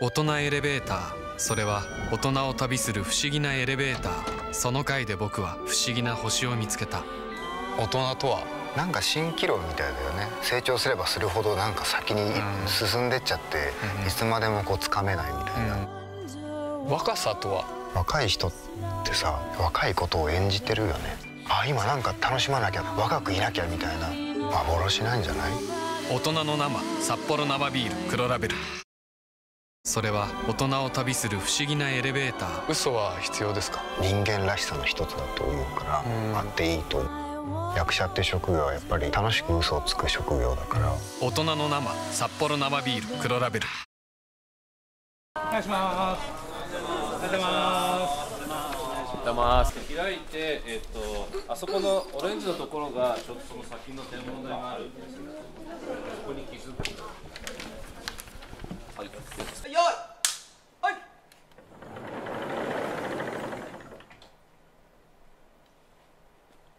大人エレベーター。それは大人を旅する不思議なエレベーター。その回で僕は不思議な星を見つけた。大人とはなんか蜃気楼みたいだよね。成長すればするほどなんか先に進んでっちゃって、いつまでもこうつかめないみたいな、若さとは？若い人ってさ若いことを演じてるよね。あ今なんか楽しまなきゃ若くいなきゃみたいな。幻なんじゃない？大人の生札幌生ビール黒ラベルそれは大人を旅する不思議なエレベーター嘘は必要ですか？人間らしさの一つだと思うから、うんあっていいと思う役者って職業はやっぱり楽しく嘘をつく職業だから、大人の生札幌生ビール黒ラベルお願いします。おはようございます。開いて、えっと、あそこのオレンジのところが、ちょっとその先の天文台があるんですけど。ここに気づく。はい。よいはい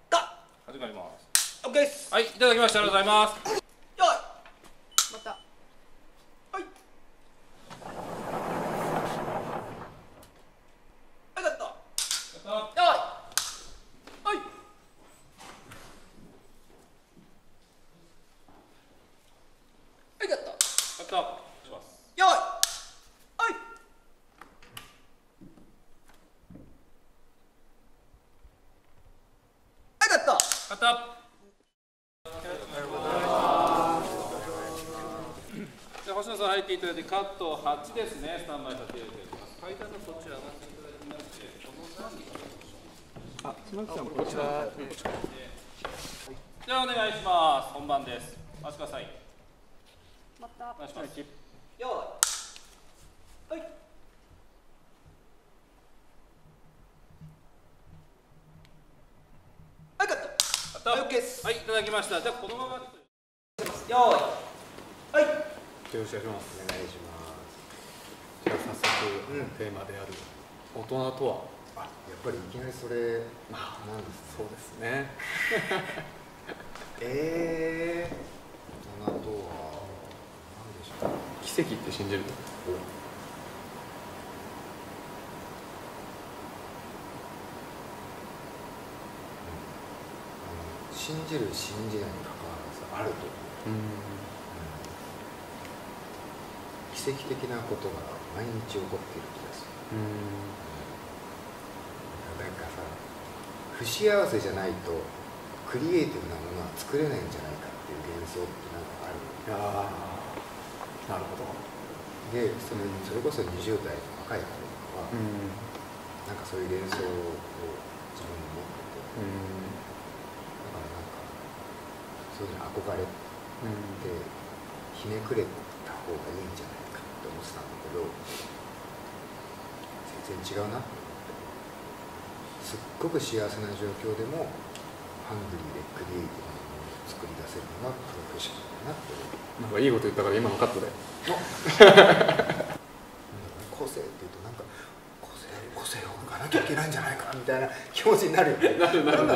だ始まります。オッケーですはい、いただきました。ありがとうございます。よいまたはいはいカットよいはいはいカットカット。します。よいはいはいカットカット。じゃあ星野さん入っていただいてカット8ですね。スタンバイさせていただきます。階段のそっち上がっていただきましてこの段にじゃあお願いします。本番です。お待ちください。またお願いしますよいはいはいい OK です。はいいただきました。じゃあこのまま。よいよろしくお願いします。お願いします。じゃあ早速、テーマである大人とは、あやっぱりいきなりそれなんですそうですね。ええー、大人とは何でしょう奇跡って信じる？信じる信じないに関わらずあると思う、うん。奇跡的なことが毎日起こっている気がするうん。なんかさ不幸せじゃないとクリエイティブなものは作れないんじゃないかっていう幻想ってなんかあるいやーなるほど。でそのそれこそ20代の若い頃とかは、ん。なんかそういう幻想を自分に持っててうん。だからなんかそういうの憧れうん。てひねくれた方がいいんじゃないかって思ってたんだけど全然違うなって思って。すっごく幸せな状況でもハングリーでクリエイティブなものを作り出せるのがプロフェッショナルだなって思うなんかいいこと言ったから今のカットで。個性っていうとなんか個性を置かなきゃいけないんじゃないかみたいな気持ちになるよね。なるなる何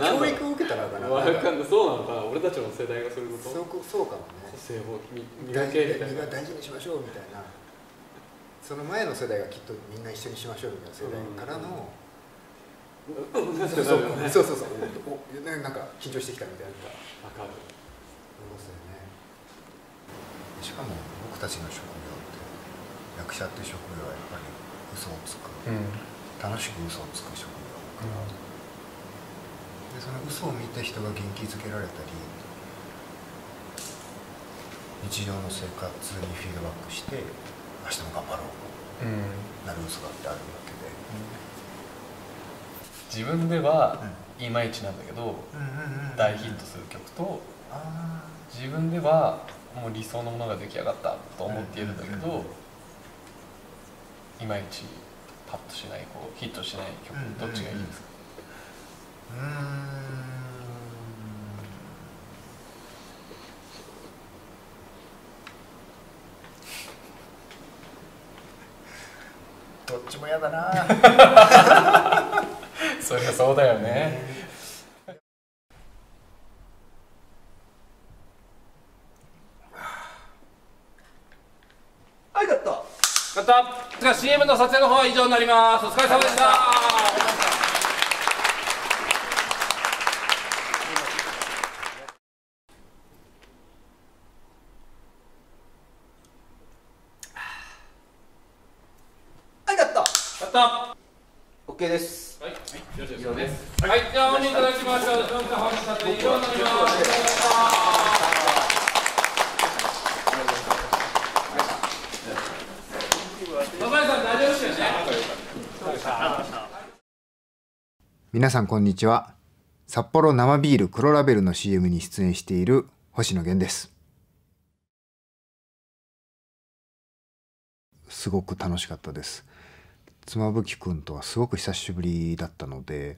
な教育を受けたらかな？わなんかかんない。そうなのかな。俺たちの世代がそういうそうこと？こそうかもね。個性をみ磨けみたいな。大事にしましょうみたいな。その前の世代がきっとみんな一緒にしましょうみたいな世代からの、そうそう。ね。そうそうそう。おなんか緊張してきたみたいな。わかる。そうですよね。しかも僕たちの職業って役者って職業はやっぱり嘘をつく、うん。楽しく嘘をつく職業だ。から、でその嘘を見て人が元気づけられたり日常の生活にフィードバックして明日も頑張ろう。うん。なる嘘だってあるわけで、自分ではいまいちなんだけど、大ヒットする曲とあ自分ではもう理想のものが出来上がったと思っているんだけどいまいちパッとしないこうヒットしない曲うんうんうん。どっちがいいですか？どっちも嫌だな。そりゃそうだよね。はいカットカットじゃあ CM の撮影の方は以上になります。お疲れ様でした。はいカットカットは OK です。い、はい、よろしいです。はい、じゃあ、お見いただきましょう。本日撮影以上になります。野林さん、大丈夫ですよね。皆さんこんにちは。札幌生ビール黒ラベルの CM に出演している星野源です。すごく楽しかったです。妻夫木くんとはすごく久しぶりだったので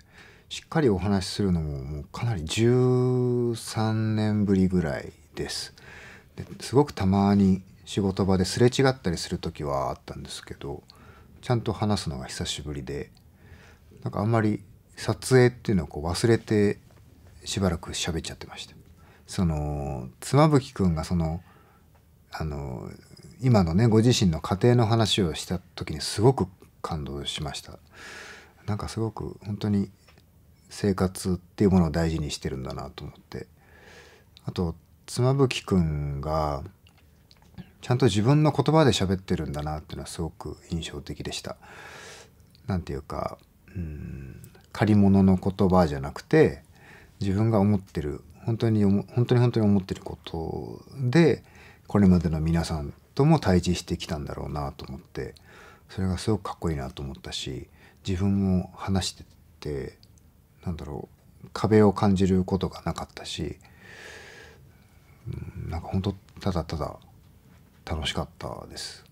しっかりお話しするのももうかなり13年ぶりぐらいです。ですごくたまに仕事場ですれ違ったりする時はあったんですけどちゃんと話すのが久しぶりでなんかあんまり撮影っていうのをこう忘れてしばらく喋っちゃってましたその妻夫木くんがそのあの今のねご自身の家庭の話をした時にすごく感動しました。なんかすごく本当に生活っていうものを大事にしてるんだなと思って。あと妻夫木くんがちゃんと自分の言葉で喋ってるんだなっていうのはすごく印象的でした。なんていうかうん借り物の言葉じゃなくて自分が思ってる本当に本当に本当に思ってることでこれまでの皆さんとも対峙してきたんだろうなと思ってそれがすごくかっこいいなと思ったし自分も話しててなんだろう壁を感じることがなかったし、うん、なんか本当ただただ楽しかったです。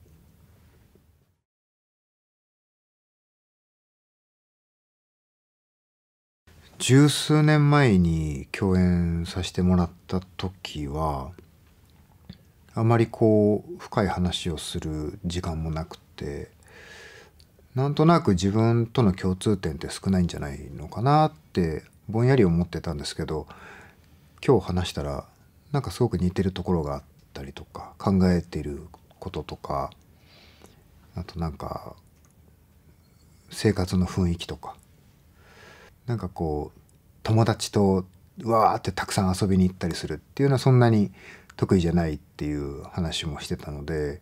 十数年前に共演させてもらった時はあまりこう深い話をする時間もなくてなんとなく自分との共通点って少ないんじゃないのかなってぼんやり思ってたんですけど今日話したらなんかすごく似てるところがあったりとか考えていることとかあとなんか生活の雰囲気とかなんかこう友達とわーってたくさん遊びに行ったりするっていうのはそんなに得意じゃないっていう話もしてたので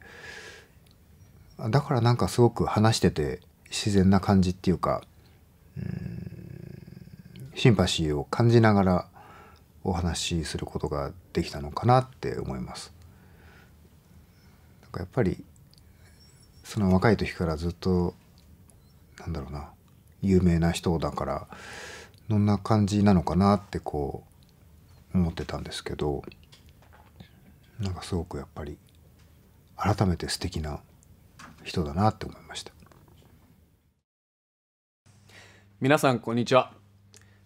だからなんかすごく話してて自然な感じっていうかうんシンパシーを感じながらお話しすることができたのかなって思います。なんかやっぱりその若い時からずっとなんだろうな有名な人だからどんな感じなのかなってこう思ってたんですけどなんかすごくやっぱり改めて素敵な人だなって思いました。皆さんこんにちは。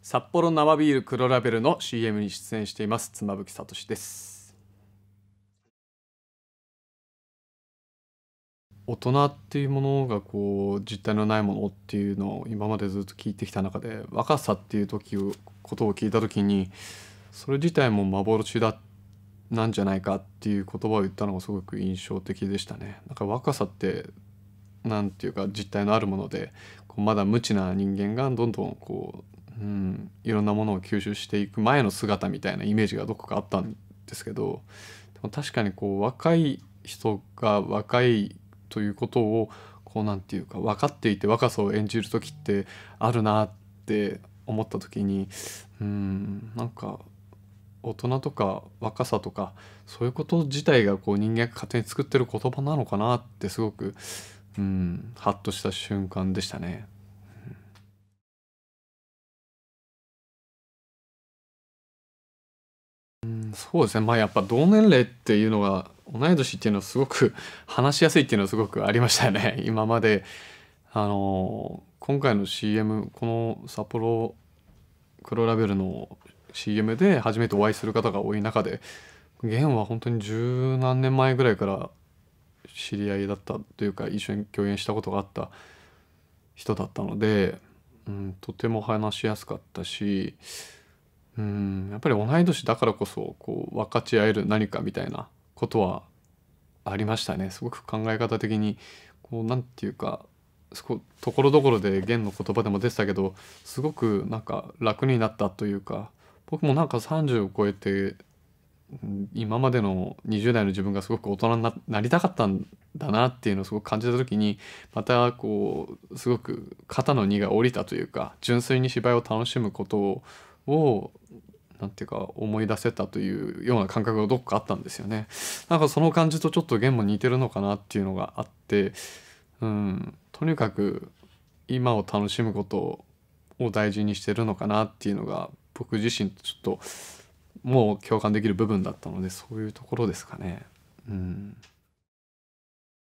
札幌生ビール黒ラベルの CM に出演しています妻夫木聡です。大人っていうものがこう実体のないものっていうのを今までずっと聞いてきた中で若さっていう時をことを聞いた時にそれ自体も幻だなんじゃないかっていう言葉を言ったのがすごく印象的でしたね。だから若さってなんていうか実体のあるものでこうまだ無知な人間がどんどんこう、うん、いろんなものを吸収していく前の姿みたいなイメージがどこかあったんですけどでも確かにこう若い人が若いということをこうなんていうか分かっていて若さを演じる時ってあるなって思った時にうんなんか大人とか若さとかそういうこと自体がこう人間が勝手に作ってる言葉なのかなってすごくうんハッとした瞬間でしたね。うんそうですねまあやっぱ同年齢っていうのが同い年っていうのはすごく 話しやすいっていうのはすごくありましたよね。今まで。あの今回の CM この札幌黒ラベルの CM で初めてお会いする方が多い中で源は本当に十何年前ぐらいから知り合いだったというか一緒に共演したことがあった人だったので、うん、とても話しやすかったし、うん、やっぱり同い年だからこそこう分かち合える何かみたいなことはありましたね。すごく考え方的にこうなんていうかところどころで弦の言葉でも出てたけどすごくなんか楽になったというか僕もなんか30を超えて今までの20代の自分がすごく大人になりたかったんだなっていうのをすごく感じた時にまたこうすごく肩の荷が下りたというか純粋に芝居を楽しむことをなんていうか思い出せたというような感覚がどこかあったんですよね。なんかその感じとちょっと弦も似てるのかなっていうのがあって、うん、とにかく今を楽しむことを大事にしてるのかなっていうのが僕自身ちょっともう共感できる部分だったのでそういうところですかね。うん